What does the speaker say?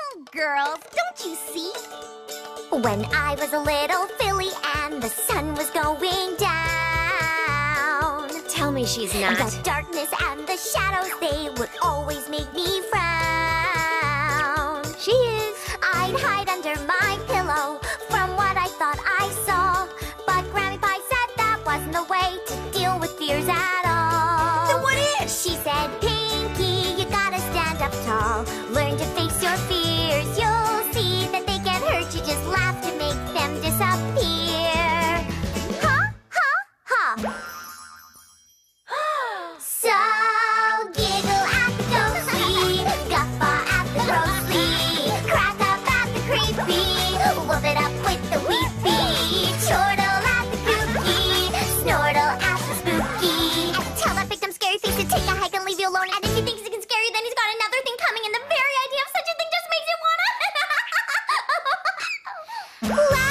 Oh, girls, don't you see? When I was a little filly and the sun was going down. Tell me she's not. The darkness and the shadows, they would always make me frown. She is. I'd hide under my pillow from what I thought I saw. But Grammy Pie said that wasn't the way to deal with fears at all. Then what is? She said, whoop it up with the weepy, snortle spooky. And tell that victim scary face to take a hike and leave you alone. And if he thinks he can scare you, then he's got another thing coming, and the very idea of such a thing just makes you wanna.